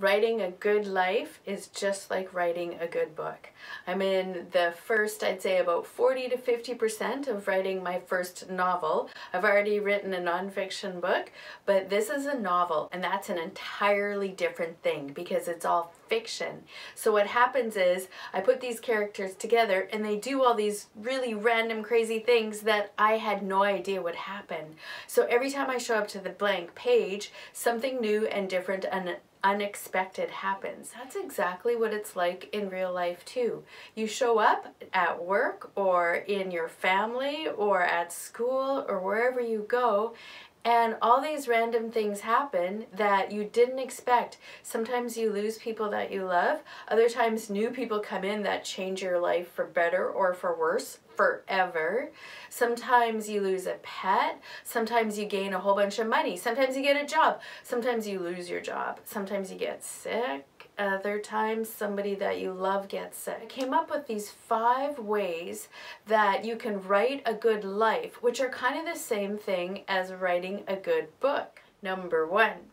Writing a good life is just like writing a good book. I'm in the first, I'd say about 40 to 50% of writing my first novel. I've already written a nonfiction book, but this is a novel and that's an entirely different thing because it's all fiction. So what happens is I put these characters together and they do all these really random crazy things that I had no idea would happen. So every time I show up to the blank page, something new and different and unexpected happens. That's exactly what it's like in real life too. You show up at work or in your family or at school or wherever you go and all these random things happen that you didn't expect. Sometimes you lose people that you love. Other times new people come in that change your life for better or for worse forever. Sometimes you lose a pet. Sometimes you gain a whole bunch of money. Sometimes you get a job. Sometimes you lose your job. Sometimes you get sick. Other times somebody that you love gets sick. I came up with these five ways that you can write a good life, which are kind of the same thing as writing a good book. Number one,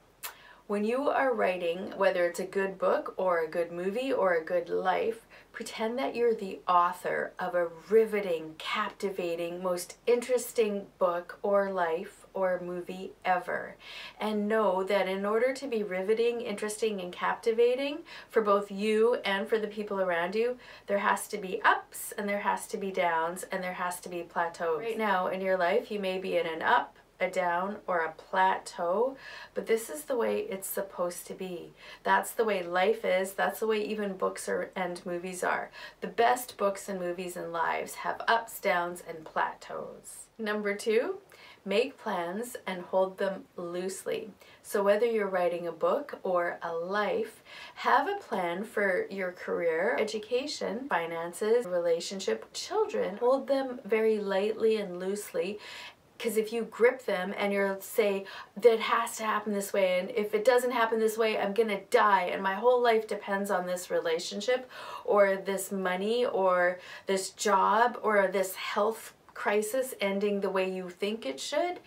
when you are writing, whether it's a good book or a good movie or a good life, Pretend that you're the author of a riveting, captivating, most interesting book or life or movie ever. And know that in order to be riveting, interesting, and captivating for both you and for the people around you, there has to be ups and there has to be downs and there has to be plateaus. Right now in your life, you may be in an up a down or a plateau, but this is the way it's supposed to be. That's the way life is. That's the way even books are, and movies are. The best books and movies and lives have ups, downs, and plateaus. Number two, make plans and hold them loosely. So whether you're writing a book or a life, have a plan for your career, education, finances, relationship, children. Hold them very lightly and loosely because if you grip them and you're say that has to happen this way and if it doesn't happen this way i'm gonna die and my whole life depends on this relationship or this money or this job or this health crisis ending the way you think it should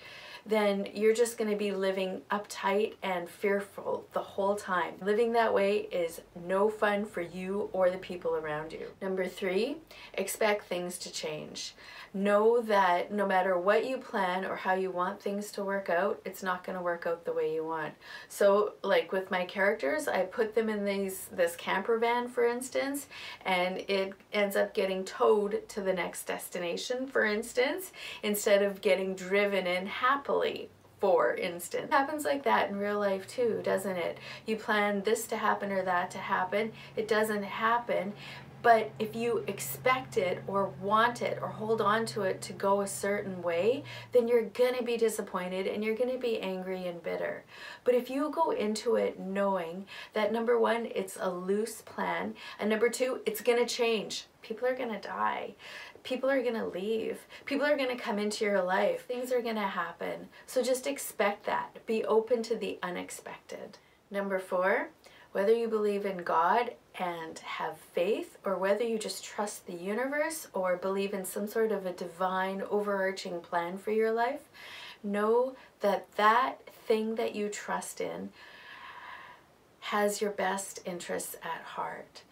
then you're just going to be living uptight and fearful the whole time. Living that way is no fun for you or the people around you. Number three, expect things to change know that no matter what you plan or how you want things to work out, it's not going to work out the way you want. So like with my characters, I put them in these this camper van, for instance, and it ends up getting towed to the next destination, for instance, instead of getting driven in happily for instance. It happens like that in real life too, doesn't it? You plan this to happen or that to happen, it doesn't happen, but if you expect it or want it or hold on to it to go a certain way, then you're going to be disappointed and you're going to be angry and bitter. But if you go into it knowing that number one, it's a loose plan, and number two, it's going to change. People are going to die. People are going to leave. People are going to come into your life. Things are going to happen. So just expect that. Be open to the unexpected. Number four, whether you believe in God and have faith, or whether you just trust the universe or believe in some sort of a divine overarching plan for your life, know that that thing that you trust in has your best interests at heart.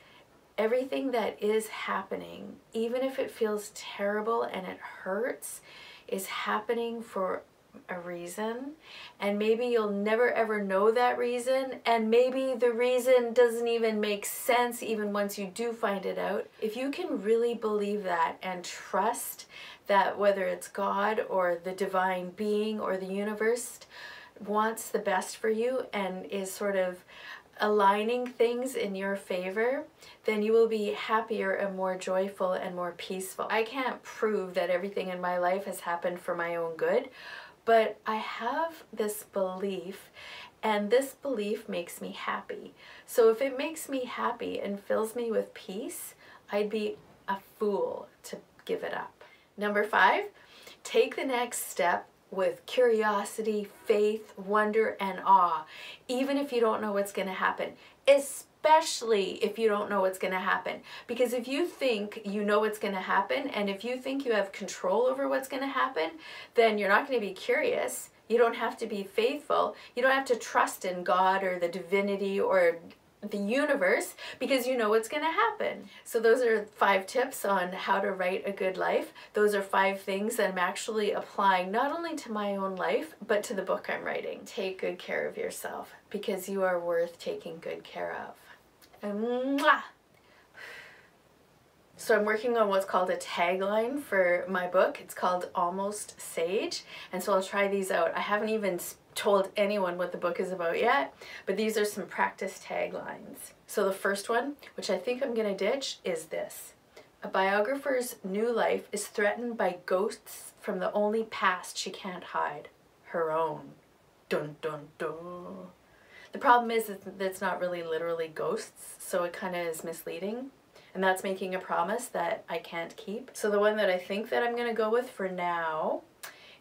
Everything that is happening, even if it feels terrible and it hurts, is happening for a reason and maybe you'll never ever know that reason and maybe the reason doesn't even make sense even once you do find it out. If you can really believe that and trust that whether it's God or the divine being or the universe wants the best for you and is sort of aligning things in your favor, then you will be happier and more joyful and more peaceful. I can't prove that everything in my life has happened for my own good, but I have this belief and this belief makes me happy. So if it makes me happy and fills me with peace, I'd be a fool to give it up. Number five, take the next step with curiosity, faith, wonder, and awe, even if you don't know what's going to happen. Especially especially if you don't know what's going to happen. Because if you think you know what's going to happen and if you think you have control over what's going to happen, then you're not going to be curious. You don't have to be faithful. You don't have to trust in God or the divinity or the universe because you know what's going to happen. So those are five tips on how to write a good life. Those are five things that I'm actually applying not only to my own life, but to the book I'm writing. Take good care of yourself because you are worth taking good care of. And mwah! So I'm working on what's called a tagline for my book. It's called Almost Sage. And so I'll try these out. I haven't even told anyone what the book is about yet, but these are some practice taglines. So the first one, which I think I'm going to ditch, is this. A biographer's new life is threatened by ghosts from the only past she can't hide, her own. Dun dun dun. The problem is that it's not really literally ghosts, so it kind of is misleading and that's making a promise that I can't keep. So the one that I think that I'm going to go with for now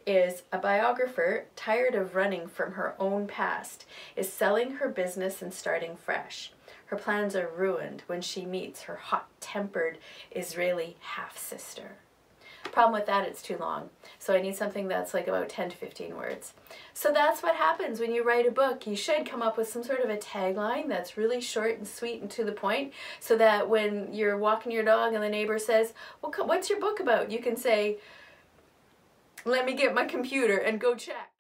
is a biographer tired of running from her own past is selling her business and starting fresh. Her plans are ruined when she meets her hot-tempered Israeli half-sister. Problem with that, it's too long. So I need something that's like about 10 to 15 words. So that's what happens when you write a book. You should come up with some sort of a tagline that's really short and sweet and to the point so that when you're walking your dog and the neighbor says, well, what's your book about? You can say, let me get my computer and go check.